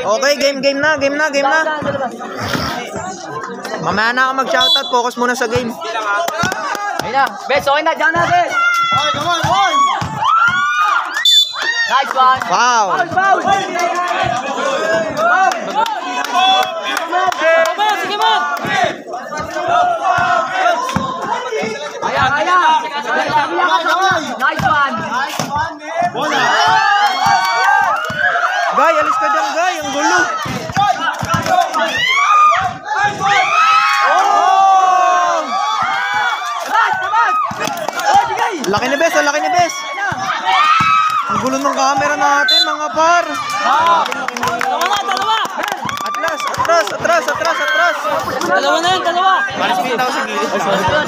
Okay, game, game na, game na, game na. Mamaya na ako mag-shoutout, focus muna sa game. Ayun na. Bes, okay na. Diyan na, Bes. Nice one. Wow! Foul. Sige mo. Kaya, kaya. Nice one. Guy, alis ka dyan, Guy. Ang gulo. Oh! Laki ni Bes, ang laki ni Bes. Ang gulo ng camera natin, mga par. Dalawa na, dalawa. Atras, atras, atras, atras, atras. Dalawa na yun, dalawa. Paris kita ako sa gilid. Dalawa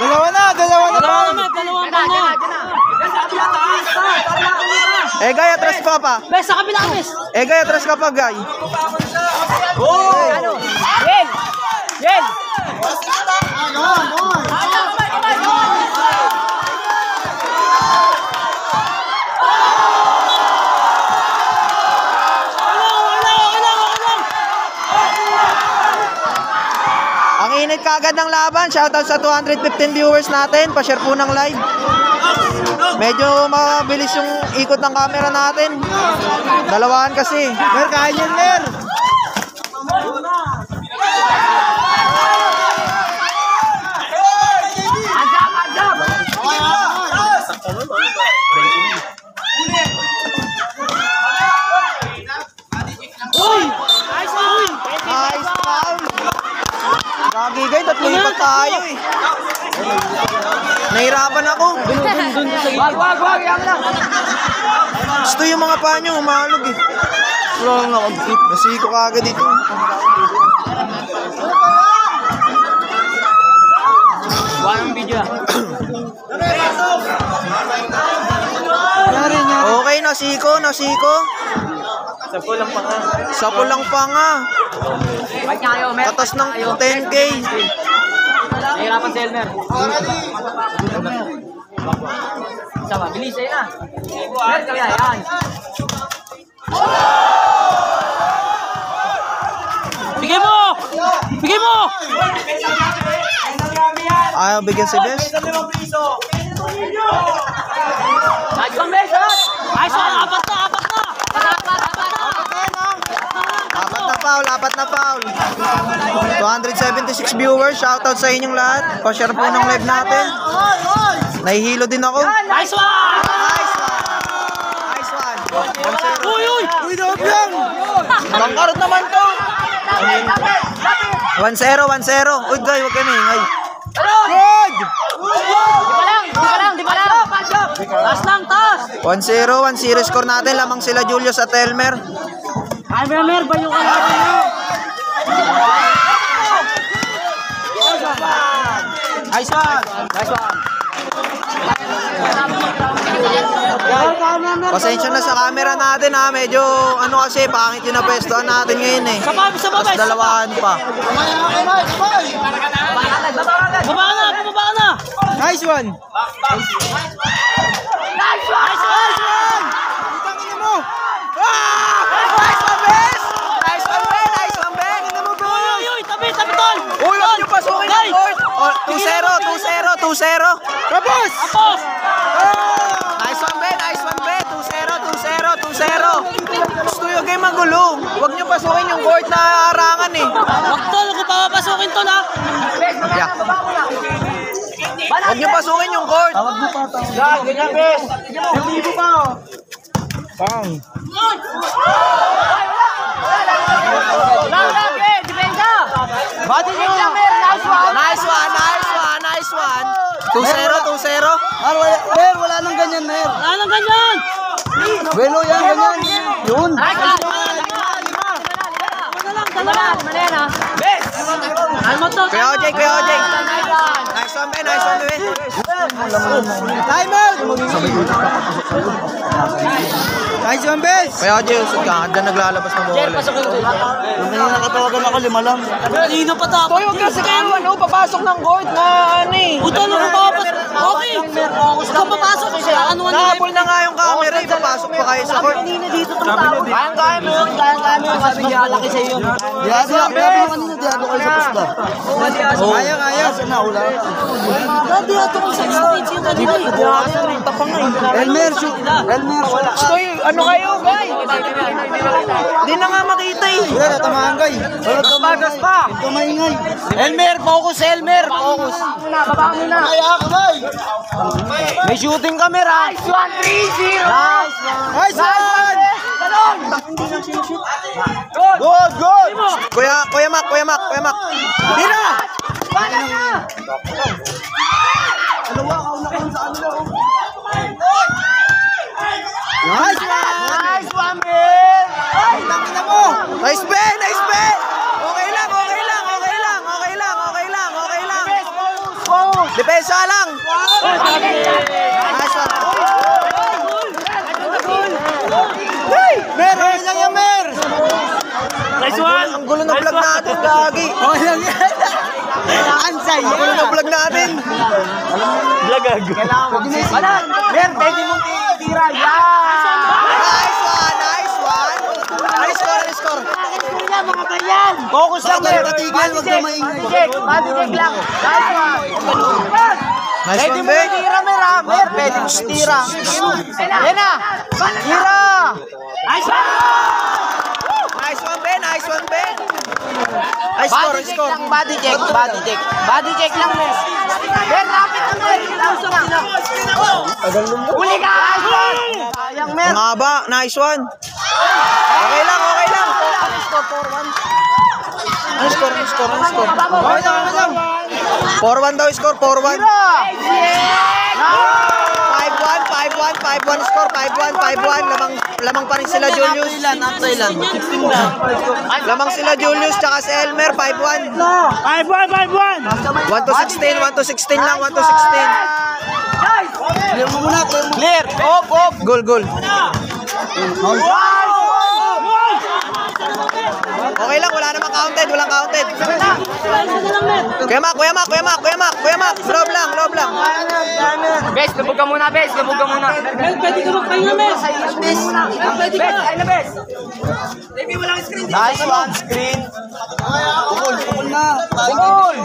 Dalawa na, dalawa na pa. na, dalawa na. Eh, Guy, atras pa pa. Bes, sa kabila, Bes. Eh, Guy, atras ka pa, Guy. Ano? Yen! Yen! Ang init kagad ng laban. Shoutout sa 215 viewers natin. Pa-share po ng live. Medyo mabilis yung ikot ng camera natin. Dalawahan kasi. Mer, kaya yan, Mer. Andap, andap! Nice foul. Gagi guys, tatlo ipat tayo. Nahirapan ako. Wag, wag, wag! Yan lang! Gusto yung mga panyo, umalog eh. Wala lang ako. Nasiko kagad dito. Wala ng video ah. Okay, nasiko, nasiko. Sa pulang pa nga. Sa pulang pa nga. Katas ng 10k. Nahirapan si Elmer. Isa ba? Bilis, ayun na. Mer, kaya yan. Bigay mo! Bigay mo! Ayaw bigyan si Bes. Nice one, Mer! Salat! Nice one! Apat na! Apat na! Apat! Apat na! Apat na foul, apat na foul. 276 viewers, shoutout sa inyong lahat. Pa-share po ng live natin. Nahihilo din ako. Nice one! Nice one! Nice one! Uy, uy! Uy, dog lang! Bangkarot naman to! 1-0, 1-0. Uy, guy, huwag kayo maingay. Good! Di pa lang! Di pa lang! Di pa lang! Taas lang! Taas! 1-0, 1-0 score natin. Lamang sila Julius at Elmer. Ay, Mer, Mer! Bayo ka lang! Nice one! Nice one! Pasensya na sa camera natin ha. Medyo ano kasi, pangit yung napwestuhan natin ngayon eh. Sa baba, sa baba! Tapos dalawahan pa. Baba na! Baba na! Nice one! Nice one! Nice one! Tangin mo! Ah! Nice one, Bes! Nice one, Ben! Nice one, Ben! Tingnan mo, Uy, uy, uy! Tabi, tabi, tol! Uy, huwag Oh, 2-0, 2-0, 2-0. Tapos! Tapos! Nice one, Ben! Nice one, Ben! 2-0, 2-0, 2-0. Gusto yung game magulo. Huwag niyo pasukin yung court na harangan eh. Wag tol, kung papapasukin tol ha! Yeah. Huwag niyo pasukin yung court. Tawag mo pa. Tawag. Ganyan, Bes. Hindi mo pa. Pang. Lang, lang, eh! Depensa! Bati niyo. Nice 2-0, 2-0. Ah, wala, Mer, wala nang ganyan, Mer. Wala nang ganyan! Bueno, yan, ganyan. Yun. To? Kuya OJ, Kuya OJ. Nice one! Nice one, Ben. Nice one, Ben. Time out! Nice one, Bes. Kuya OJ, usod ka. Diyan naglalabas ng Jer, bola. pasok yung tol. Nung nakatawagan ako, lima lang. Kanino pa tapos? Toy, huwag kasi kayo, ano, papasok ng court na ano eh. Utol, ano pa papasok? Okay! Kang papasok siya. Ano ano? Na nga yung camera, eh. Papasok pa kayo sa court. Kanina dito tong tao. Kayang kaya mo. Sabi niya, malaki sa iyo. Lang. Sabi mo kanina, diado kayo sa pusta. Kaya, kaya. Saan na, ula? Elmer, shoot. Elmer, wala. Stoy, ano kayo, guy? Hindi na nga makita eh. Wala, natamaan kay. Wala tumagas pa. Ito maingay. Elmer, focus, Elmer, focus. Kaya, kamay. May shooting camera. Nice one, 3-0. Nice one. Nice one! Good. Good, good. Kuya, Kuya Mac, Kuya Mac, Kuya Mac. Hindi na! Nice one! Nice one, man. Mo! Nice Ben, nice Ben! Okay lang, okay lang, okay lang, okay lang, okay lang, okay lang. Depensa lang. Nice one. Hey! Mer, okay lang yan, Mer! Nice one! Ang gulo ng vlog natin, gagi. Okay lang yan. Ansay! Ang gulo ng vlog natin. Mer, pwede mong tira. Yan. Nice one, nice one. Nice score, nice score. Focus lang, Mer. tayo tatigil, wag na maingay. Body check lang. Nice one. Nice Pwede mo tira, Mer, ha? Mer, pwede mo tira. Yan na. Tira. Nice one. Nice one, Ben. Nice one, Ben. Nice score, Body nice check score. lang, body check, body check. Body check lang, Mer. Mer, lapit lang, Mer. Huli ka! Sayang, Mer. Haba, nice one. Okay lang, okay lang. Ano score, ano score, ano score? Okay lang, okay lang. 4-1 daw score, 4-1. 5-1, 5-1, 5-1 score, 5-1, 5-1. Lamang, lamang pa rin sila Julius. Lamang sila Julius tsaka si Elmer, 5-1. 1 to 16, 1 to 16 lang, 1 to 16. Clear mo muna, clear mo. Clear. Off, off. Goal, goal. Okay lang, wala namang counted, walang counted. Kuya Mac, Kuya Mac, Kuya Mac, Kuya Mac, Kuya Mac, loob lang, loob lang. Bes, lubog ka muna, Bes. Lubog ka muna. Bes, pwede ka magpahinga, Bes. Bes, pwede ka. Bes, ay na, Bes. Nice one, screen. Pukul, pukul na. Goal.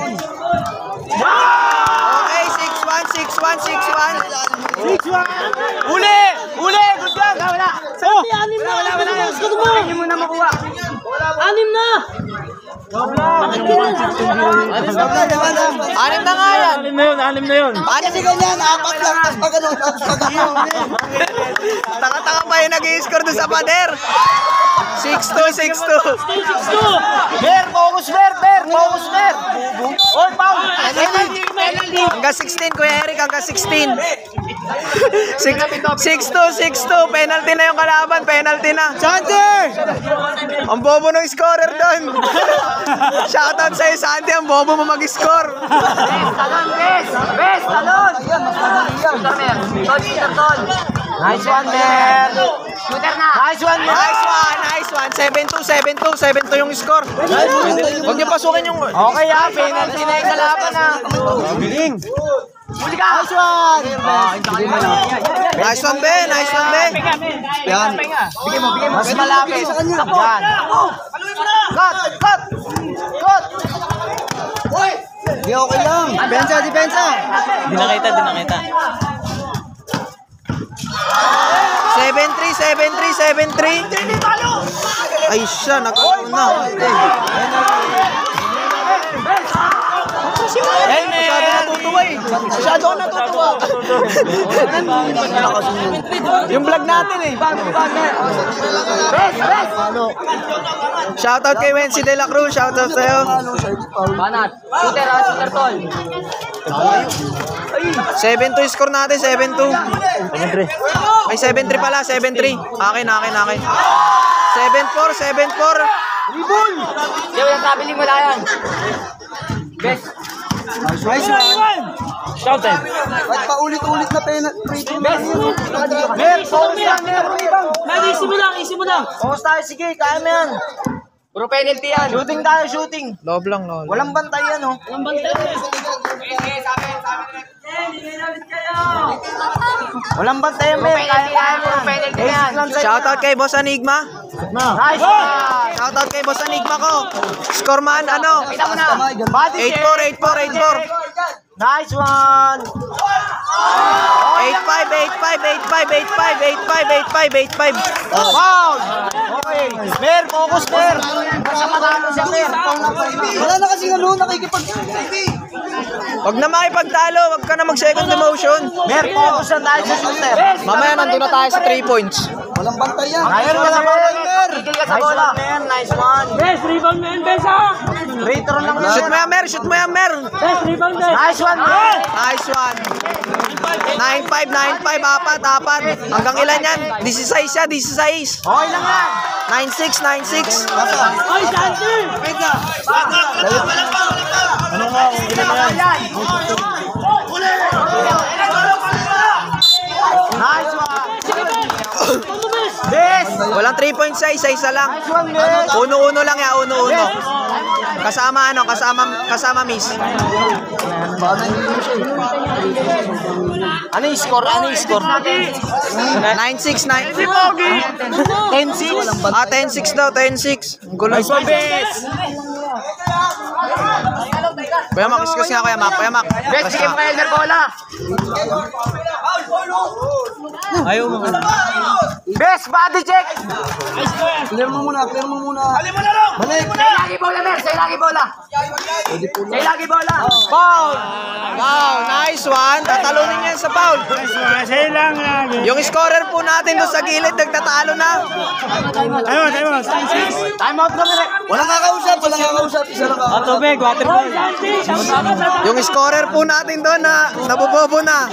Okay, 6-1, 6-1, 6-1. Uli! Uli! Good job! Wala, wala. Oh! Anim na! Wala, wala. Hindi mo na makuha. Anim na! Anim na nga yan. Anim na yun, anim na yun. Kasi ganyan, apat lang. Tapos pag ano, tapos pag ano. Taka-taka pa yung nag-i-score doon sa pader. 6-2, 6-2. Ber, focus, Ber, Ber, focus, Ber. Oy, foul. Penalty, penalty. Hanggang 16, Kuya Eric, hanggang 16. 6-2, 6-2. Penalty na yung kalaban, penalty na. Sander! Ang bobo ng scorer doon. Shoutout sa'yo, Sandy. Ang bobo mo mag-score. Talon, Bes. Bes, talon. Shooter, Mer. Tol, shooter, tol. Nice one, Mer. Shooter na. Nice one, Mer. Nice one, nice one. 7-2, 7-2, 7-2 yung score. Huwag niyo pasukin yung... Okay, ah. Penalty na yung kalaban, ah. Biling. Huli ka. Nice one. Nice one, be. Nice one, be. Yan. Bigyan mo, bigyan mo. Mas malapit. Yan. Cut, cut. Cut. Di okay lang. Depensa, depensa. Di nakita, di nakita. 7-3, 7-3, 7-3. Ay siya, nagkaroon na. Masyado natutuwa eh. Masyado ako natutuwa. yung vlog natin eh. Bes, bes. Shoutout kay Wency De La Cruz. Shoutout sa'yo. Banat. Shooter, ah. Shooter, tol. 7-2 score natin, 7-2. Ay, 7-3 pala, 7-3. Akin, akin, akin. 7-4, 7-4. Hindi, walang tabiling wala yan. Bes. Nice one. Shout out. Ba't pa ulit-ulit na pena? Mer, focus lang, Mer. Mag-isi mo lang, isi mo lang. Focus tayo, sige. Kaya mo yan. Puro penalty yan. Shooting tayo, shooting. Loob lang, no. Walang bantay yan, oh. Walang bantay yan, Mer. Penalty yan, puro penalty yan. Shoutout kay Boss Enigma. Nice one! Shoutout kay Boss Enigma ko. Score man, ano? Kita mo na. Body check. 84, 84, 84. Nice one! 85, 85, 85, 85, 85, 85. Foul! Okay. Mer, focus, Mer. Basta matalo siya, Mer. Wala na kasi ano, nakikipag... Wag na makipagtalo, wag ka na mag-second demotion. Mer, focus na tayo sa shooter. Mamaya nandun na tayo sa 3 points. Walang bantay yan. Ayun ka na, Mer. Tigil ka sa bola. Nice one. Bes, rebound mo yan, Bes, ha? Free throw lang yan. Shoot mo yan, Mer, shoot mo yan, Mer. Bes, rebound, Bes. Nice one, Mer. Nice one. 9-5, 9-5, apat, apat. Hanggang ilan yan? 16 siya, 16. Okay lang yan. 9-6, 9-6. Oy, Santi! Nice Walang 3 points siya, isa-isa lang. Uno-uno lang ya, uno-uno. Kasama ano, kasama kasama miss. Ano yung score? Ano yung score? 9-6, 9 10-6. Ah, 10-6 daw, 10-6. Ang gulo. Nice one, Bes. Kuya Mac, iskas nga Kuya Mac. Kuya Mac. Bes, sige mo kay Elmer Bola. Ayaw mo. Bes, body check. Clear mo muna, clear mo muna. Balik. Say lagi bola, Mer. Say lagi bola. Say lagi bola. Foul! Wow, nice one. Tatalunin niya yan sa foul. Say lang lagi. Yung scorer po natin doon sa gilid, nagtatalo na. Ayun, ayun. Time out na, Mer. Walang kakausap, walang kakausap. Isa lang kakausap. Tubig, water ball. Yung scorer po natin doon na nabubobo na.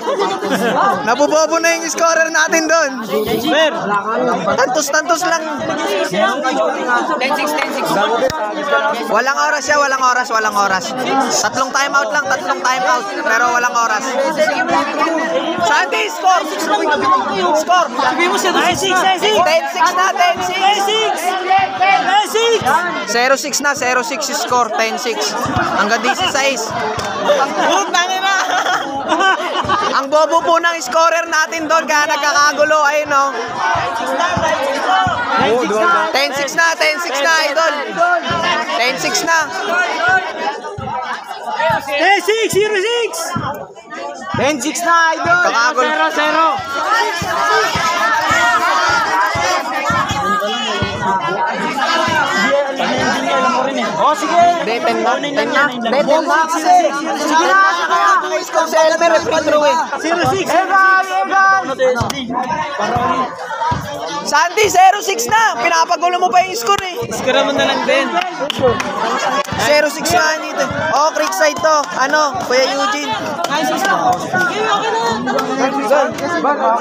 Nabubobo na yung scorer natin doon. Ber. Tantos-tantos lang. 10-6, 10-6. Walang oras siya, walang oras, walang oras. Tatlong timeout lang, tatlong timeout. Pero walang oras. Santi, score! Score! Sabi mo siya, 6, 6, 10-6 na, 10-6. 6. 0-6 na, 0-6 yung score, 10-6. Hanggang 16. na. Ang bobo po ng scorer natin doon, kaya nagkakagulo. Ayun, no. 10-6 na, 10-6 na, idol. 10-6 na. 6, 0, 6. 10-6 na, idol. Kakagulo. 0. 9 lang yan. 9 lang. Sige na, saka na. Sa Elmer, referee through eh. 06. Egal, egal. Sandy, 06 na. Pinapagulo mo pa yung score eh. Score mo na lang, Ben. 0-6 na dito. Oh, creek side to. Ano, Kuya Eugene.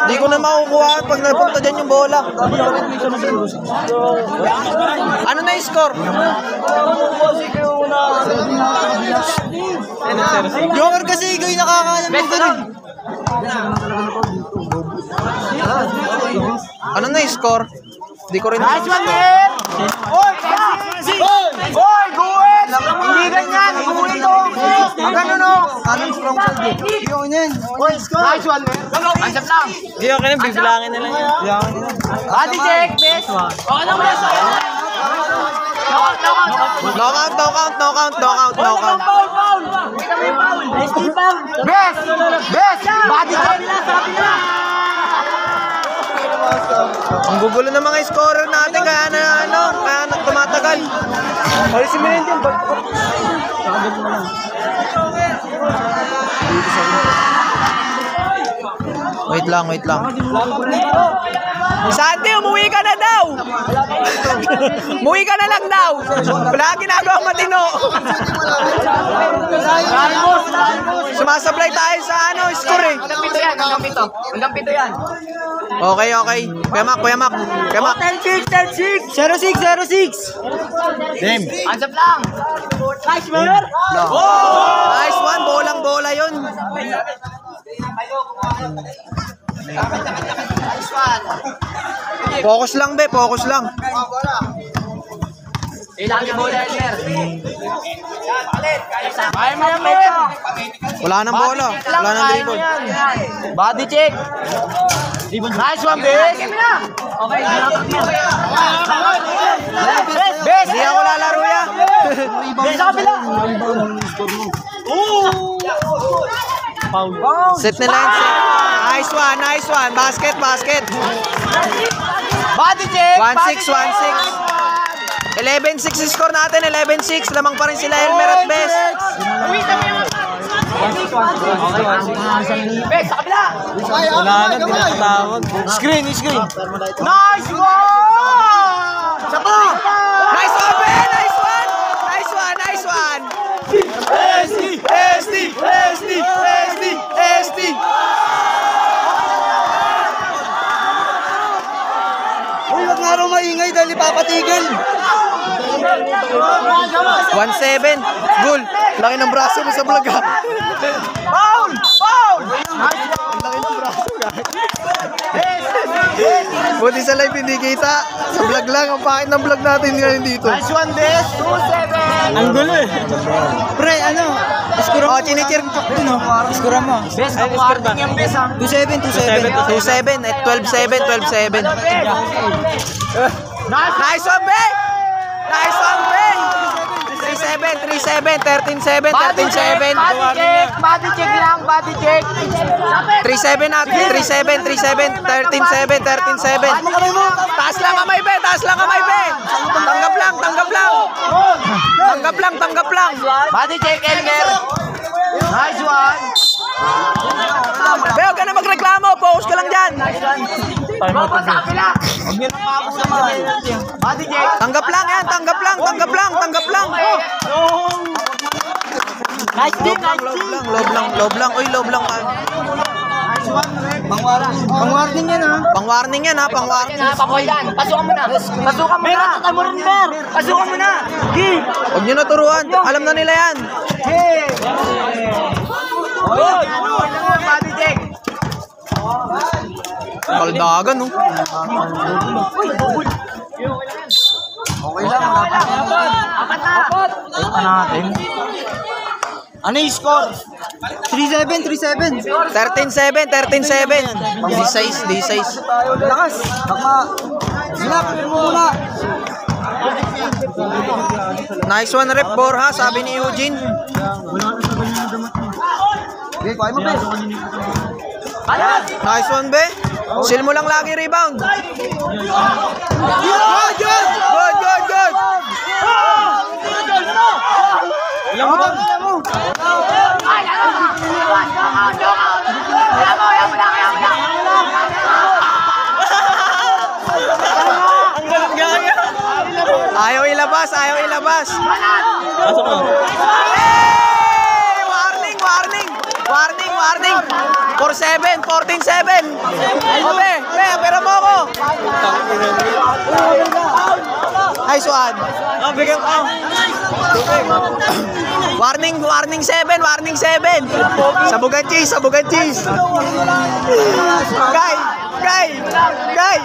Di ko na makukuha pag napunta dyan yung bola. Ano na yung score? Joker kasi ikaw yung nakakaya mo ganun. Ano na yung score? Di ko rin. Nice one, guwit. Hindi ganyan. Guwit to. Ganun, no. Anong strong side eh? Yung yan. Nice one, Mer. Ansap lang. Hindi, okay na. Bibilangin na lang yan. Body check, Bes. Okay lang, Bes. Knockout, knockout. No count, no count, no count, no count, no count. Foul, foul. Bes, Bes, body check. Ang gugulo ng mga scorer natin kaya na ano, kaya na tumatagal. Alisin mo na yun dyan. Wait lang, wait lang. Santi, umuwi ka na daw! umuwi ka na lang daw! Wala kang ginagawang matino! Sumasablay tayo sa ano, score eh. Hanggang pito yan, hanggang pito. Hanggang pito yan. Okay, okay. Kuya Mac, Kuya Mac. Kuya Mac. 06, 06. Damn. Ansap lang. Nice one, bolang bola yun. Focus lang be, focus lang. Ilang yung bola, Elmer. Kaya mo yan, Mecho. Wala nang bola. Wala nang dribble. Body check. Nice one, Bes. Okay. Bes. Hindi ako lalaro yan. Bes sa kabila. Set nila set. Nice one, nice one. Basket, basket. Body check. 1-6, 1-6. 11-6 score natin, 11-6. Lamang pa rin sila Elmer at Bes. Bes sa kabila. Wala na, tinatawag. Screen, screen. Nice one. Sapo. Nice one, Ben! Nice one! Nice one, nice one! SD! SD! SD! SD! SD! Uy, wag nga raw maingay ipapatigil. 1-7. Goal. Laki ng braso mo sa vlog ha. Foul. Foul. Laki ng braso guys. Buti sa live hindi kita. Sa vlog lang. Ang pangit ng vlog natin ngayon dito. Nice one, Bes. 2-7. Ang gulo eh. Pre, ano? Iskura Oh, chinichir. Ano? Iskura mo. Bes, ang warning yung Bes, ah. 2-7, 2-7. 2-7. Eh, 12-7. 12-7. Nice one, Ben! Nice one, Ben! 3-7. 3-7. 13-7. Body check, 13-7. body check, body check lang, body check. 3-7 na. 3-7. 3-7. 13-7. 13-7. Taas lang kamay, be! Taas lang kamay, be! Tanggap lang, tanggap lang! Tanggap lang, tanggap lang! Body check, Elmer. Nice one. Be, huwag ka na magreklamo! Focus ka lang dyan! Tanggap lang yan! Tanggap lang! Tanggap lang! Tanggap lang! Nice lang, loob lang, loob lang, loob lang. Uy, loob lang. Pang-warning yan ha. Pang-warning yan ha, pang-warning. Na, pakoy yan. Pasukan mo na. Pasukan mo na. Pasukan mo na. Huwag nyo naturuan. Alam na nila yan. Good. Body check. Kaldagan, no? Okay lang, dapat. Apat na. Apat. natin. Ano yung score? 3-7, 3-7. 13-7, 13-7. D6, D6. Lakas. Mo muna. Nice one, Rep Borja, sabi ni Eugene. Okay, kuhay mo, Pes. Alas. Nice one, be. Seal mo lang lagi rebound. Good, good! Good, good, good! Ano. Kaya mo, kaya mo na, kaya mo na. Ang galit gaya. Ayaw ilabas, ayaw ilabas. Pasok mo. Hey! Warning, warning! Warning, warning! 4-7, 14-7. O, be, pera mo ako. Nice one. Oh, bigyan ko. Warning, warning 7, warning 7. Sabugan cheese, sabugan cheese. Guy, guy, guy.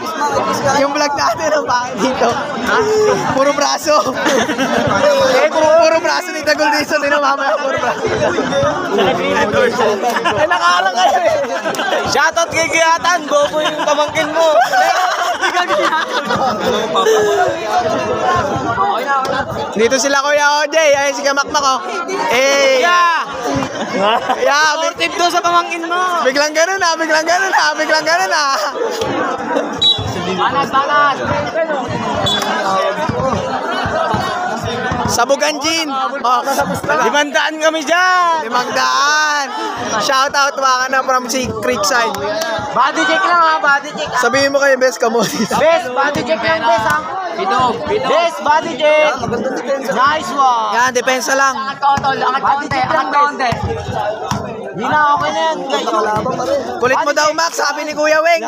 Yung vlog natin, ang pangit dito. Puro braso. eh, puro, puro braso ni Tagol dito. Tino mamaya, puro braso. Ay, nakaalang kayo eh. Shoutout kay Giyatan. Bobo yung pamangkin mo. Dito sila Kuya OJ. Ayun si Kamakmak oh. Eh. Yeah. Yeah. Tip doon sa pamangkin mo. Biglang ganun ah, biglang ganun ah, biglang ganun ah. Banas, banas. Sabugan Jean. Oh, Limandaan kami dyan. limang daan. Shout out mga na from si Creekside. Body check lang ha, body check. Sabihin mo kayo best kamote. Best, body check lang, best ha. Ito, Best, body check. Nice one. Yan, depensa lang. Angat tol. Angat kaunti. Hindi na, okay na yan, guys. Kulit mo daw Max, sabi ni Kuya Weng.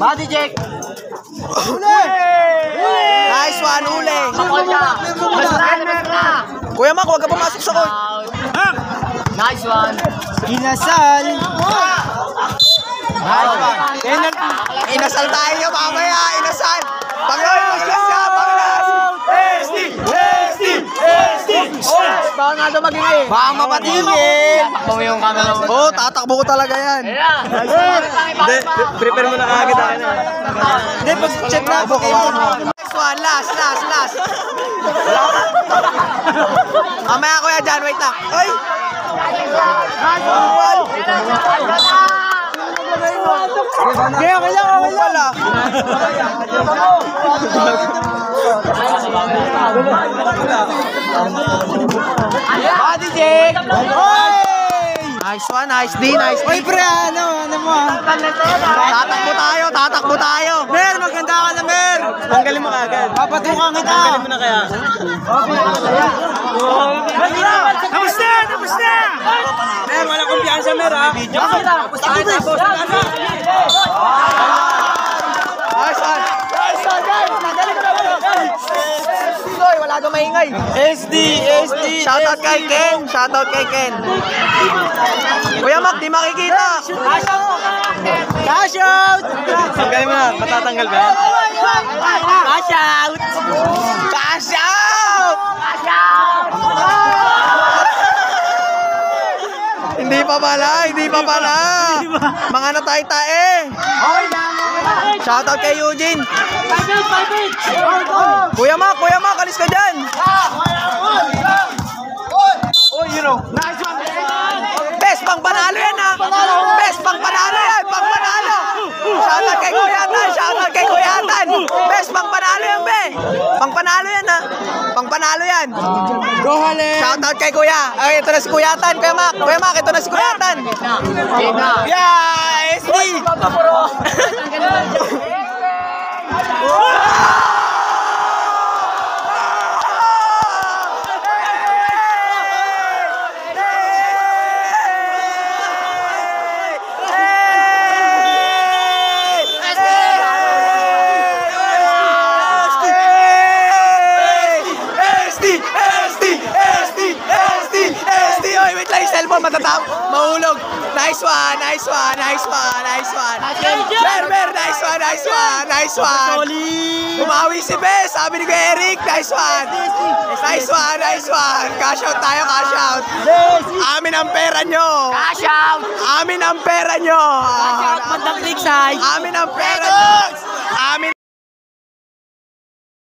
Body check. nice one, uli. Kuya Mac, huwag ka pumasok sa court. Nice one. Inasal. Nice one. Inasal tayo mamaya, inasal. Panginoon, siya, Panginoon. SD, baka nga daw magiging. Baka mapatigil. Takbo mo yung camera mo. Oo, oh, tatakbo ko talaga yan. Hindi, prepare mo na kagad ako na. Hindi, pag-check na ako. Next one, last, last, last. Mamaya kuya dyan, wait lang. Ay! Kaya kaya okay pala. Body check! Nice one, nice D, nice D. Uy, pre, ano, ano mo ah? Tatakbo tayo, tatakbo tayo. Mer, maganda ka na, Mer! Tanggalin mo kagad. Papatukan kita! Tanggalin mo na kaya. Tapos na! Tapos na! Mer, wala kumpiyansa, Mer, ha? Nice one. Nice one, guys. Tanggalin ko na? Hoy, wala kang maingay. SD, SD, Shoutout kay Ken. Shoutout kay Ken. Kuya Mac, di makikita. Cash out! Tanggalin mo na. Matatanggal ba yan? Cash out! Cash out! Hindi pa pala, hindi pa pala. Mga natay-tae. Shoutout kay Eugene. Kuya Mac, Kuya Mac, alis ka dyan. Best pang panalo yan ha. Best pang panalo yan, pang panalo. Shoutout kay Kuya Tan, shoutout kay Kuya Tan. Best pang panalo yan, be. Pang panalo yan ha. Pang panalo yan. Go, Hale! Shoutout kay Kuya. Ay, ito na si Kuya Tan, Kuya Mac. Kuya Mac, ito na si Kuya Tan. Yeah, SD. SD, SD, SD, SD, SD. Oy, wait lang yung cellphone, matatap. Mahulog. Nice one, nice one, nice one, nice one. Ber, ber, nice one, nice one, nice one. Bumawi si Bes, sabi ni Eric, nice one. Nice one, nice one. Cash out tayo, cash out. Amin ang pera nyo. Cash out! Amin ang pera nyo. Bandang click side! Amin ang pera nyo.